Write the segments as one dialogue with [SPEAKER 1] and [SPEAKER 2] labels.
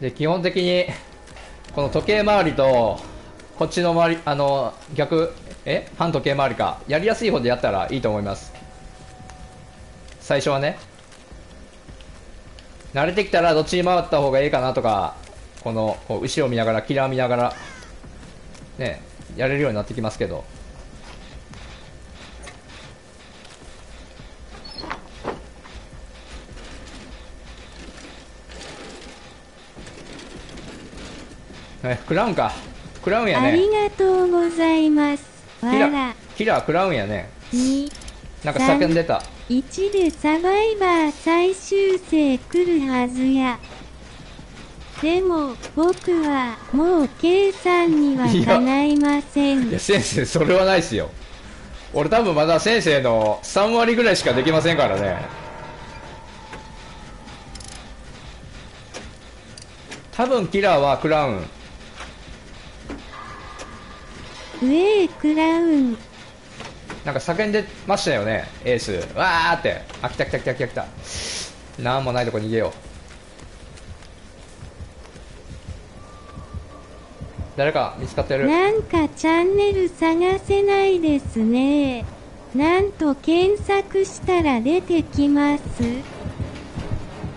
[SPEAKER 1] で基本的にこの時計回りとこっちの回りあの逆え？反時計回りか。やりやすい方でやったらいいと思います。最初はね。慣れてきたらどっちに回った方がいいかなとかこのこう後ろを見ながらキラー見ながらねやれるようになってきますけど。えクラウンか。クラウンや
[SPEAKER 2] あり
[SPEAKER 1] ね
[SPEAKER 2] がとうございます。わ
[SPEAKER 1] キラ
[SPEAKER 2] ら、
[SPEAKER 1] キラークラウンやね。
[SPEAKER 2] 2、
[SPEAKER 1] なんか叫んでた。
[SPEAKER 2] 1でサバイバー最終生来るはずや。でも、僕は、もう計算にはかないません。
[SPEAKER 1] いや。先生それはないっすよ。俺多分まだ先生の3割ぐらいしかできませんからね。多分キラーはクラウン
[SPEAKER 2] 上へクラウン。
[SPEAKER 1] なんか叫んでましたよねエース。わーって。あ来た来た来た来た来た。なんもないとこ逃げよう。誰か見つかってる？
[SPEAKER 2] なんかチャンネル探せないですね。なんと検索したら出てきます。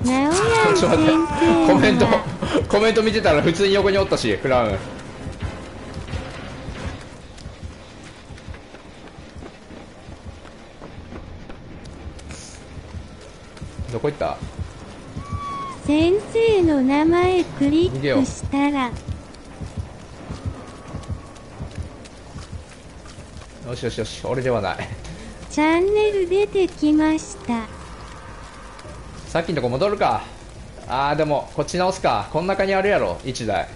[SPEAKER 2] なおやん先
[SPEAKER 1] ちょっと待って。
[SPEAKER 2] 生
[SPEAKER 1] コメント。
[SPEAKER 2] は
[SPEAKER 1] コメント見てたら普通に横におったしクラウンどこ行った？
[SPEAKER 2] 先生の名前クリックしたら。
[SPEAKER 1] よしよしよし俺ではない。
[SPEAKER 2] チャンネル出てきました。
[SPEAKER 1] さっきのとこ戻るか。あーでもこっち直すか。こん中にあるやろ。1台。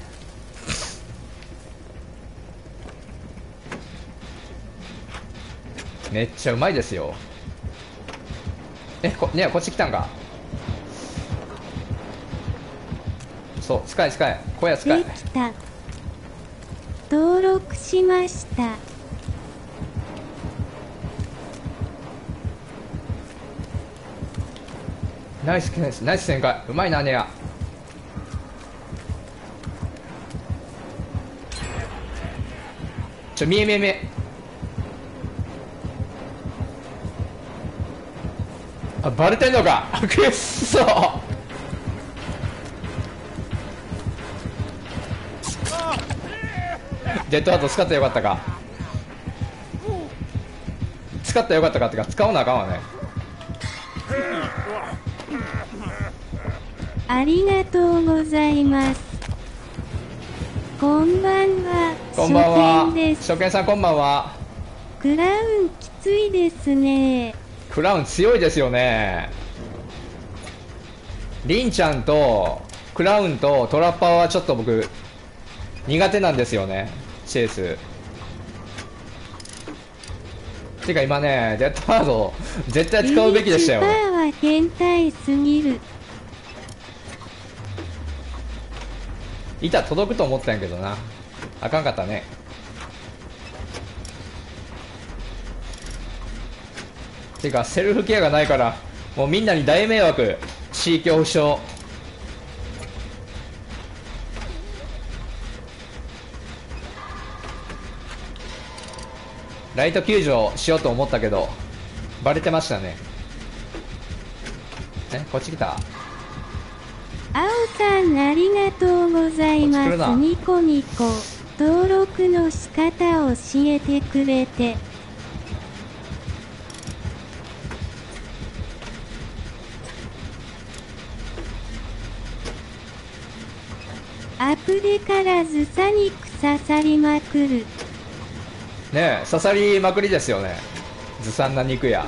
[SPEAKER 1] めっちゃうまいですよ。えこねこっち来たんか？そう使え使え。小屋使え。
[SPEAKER 2] できた。登録しました。
[SPEAKER 1] ナイスナイスナイス旋回。うまいなねやちょ見え見え見え。あバレてんのか。くっそデッドハート使ってよかったか。使ったらよかったかってか使わなあかんわね。
[SPEAKER 2] ありがとうございます。こんばんは。
[SPEAKER 1] こんばんは。
[SPEAKER 2] 初見
[SPEAKER 1] さんこんばんは。
[SPEAKER 2] クラウンきついですね。
[SPEAKER 1] クラウン強いですよね。リンちゃんとクラウンとトラッパーはちょっと僕苦手なんですよねチェイス。てか今ねデッドハード絶対使うべきでしたよ。
[SPEAKER 2] は変態すぎる。
[SPEAKER 1] 板届くと思ったんやけどな。あかんかったね。てかセルフケアがないからもうみんなに大迷惑。C 恐怖症ライト救助しようと思ったけどバレてましたね。えこっち来た？
[SPEAKER 2] 青さんありがとうございます。ニコニコ登録の仕方を教えてくれて。アプデからずさに刺さりまくる
[SPEAKER 1] ねえ刺さりまくりですよね。ずさんな肉や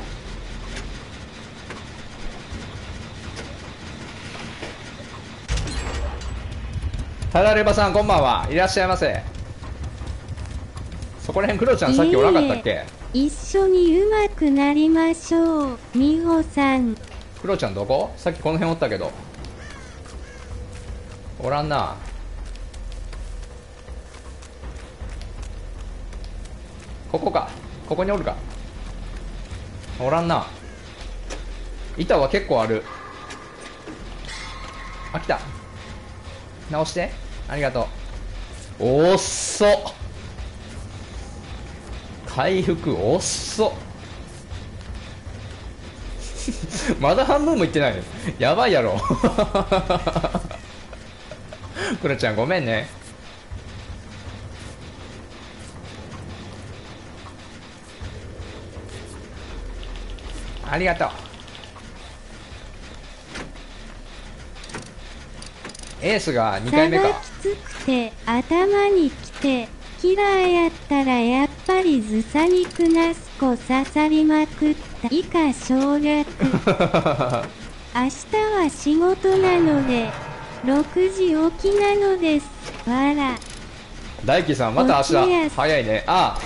[SPEAKER 1] タラレバさんこんばんは。いらっしゃいませ。そこら辺クロちゃんさっきおらんかったっけ？
[SPEAKER 2] 一緒に上手くなりましょう。美穂さん。
[SPEAKER 1] クロちゃんどこ？さっきこの辺おったけど。おらんなここか。ここにおるか。おらんな。板は結構ある。あ来た。直して。ありがとう。おっそ。回復おっそ。まだ半分もいってないやばいやろ。クラちゃんごめんね。ありがとう。エースが2
[SPEAKER 2] 差
[SPEAKER 1] 回目か。
[SPEAKER 2] がきつくて頭にきてキラーやったらやっぱりズサ肉ナスコ刺さりまくった。以下省略。明日は仕事なので6時起きなのです。わら
[SPEAKER 1] 大輝さんまた明日。早いね。あ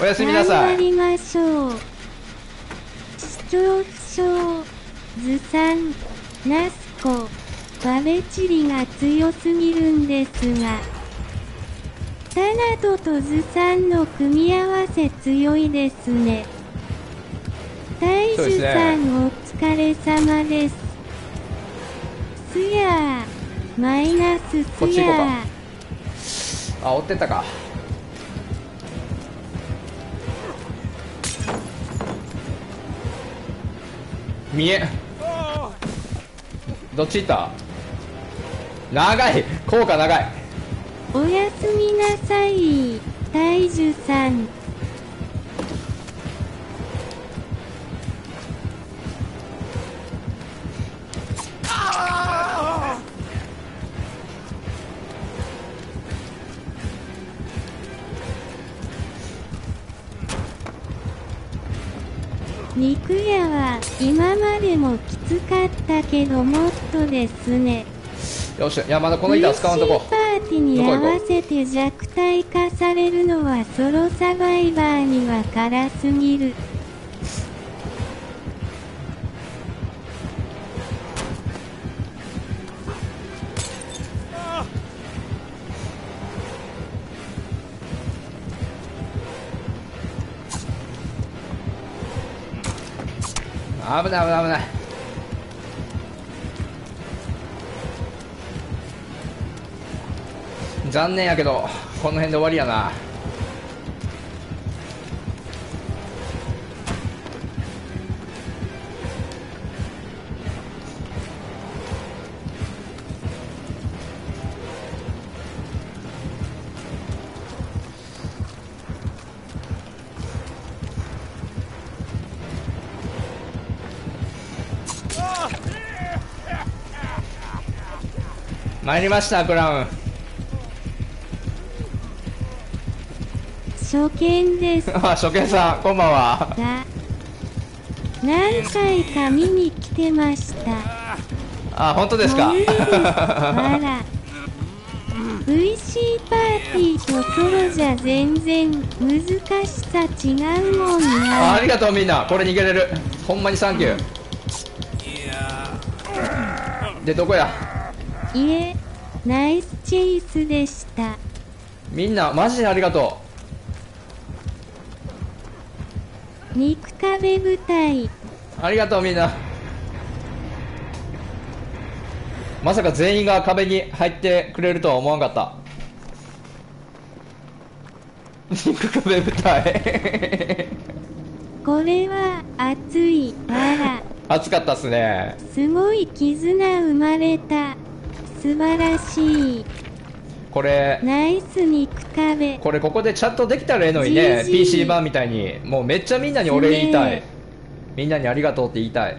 [SPEAKER 1] おやすみなさい。
[SPEAKER 2] 頑張りましょう視聴不詳ずさんナスコバベチリが強すぎるんですがタナトとズさんの組み合わせ強いですね。大樹
[SPEAKER 1] そうですね
[SPEAKER 2] さんお疲れ様です。すやーマイナスす
[SPEAKER 1] こっち行こうか。
[SPEAKER 2] やー
[SPEAKER 1] あ追ってったか。見え。どっち行った？長い。効果長い。
[SPEAKER 2] おやすみなさい。大樹さん。肉屋は今までもきつかったけどもっとですね。
[SPEAKER 1] よしいやまだこの板は使わんとこ。
[SPEAKER 2] パーティーに合わせて弱体化されるのはソロサバイバーには辛すぎる
[SPEAKER 1] 危ない危ない危ない。残念やけどこの辺で終わりやな。参りましたクラウン。
[SPEAKER 2] 初見です。
[SPEAKER 1] あ 初見さんこんばんは。
[SPEAKER 2] が何回か見に来てました。
[SPEAKER 1] あ本当ですか？
[SPEAKER 2] もう いいですわら VC パーティーとソロじゃ全然難しさ違うもん
[SPEAKER 1] ああ
[SPEAKER 2] な
[SPEAKER 1] りがとうみんな。これ逃げれる。ほんまにサンキュー。でどこや？
[SPEAKER 2] いえナイスチェイスでした。
[SPEAKER 1] みんなマジでありがと
[SPEAKER 2] 肉壁部隊
[SPEAKER 1] うありがとうみんな。まさか全員が壁に入ってくれるとは思わんかった。肉壁部隊
[SPEAKER 2] これは熱いわら。
[SPEAKER 1] 暑かったっすね。
[SPEAKER 2] すごい絆生まれた素晴らしい。
[SPEAKER 1] これ
[SPEAKER 2] ナイス肉壁
[SPEAKER 1] これここでチャットできたらええのにね PC 版みたいにもうめっちゃみんなにお礼言いたい。みんなにありがとうって言いたい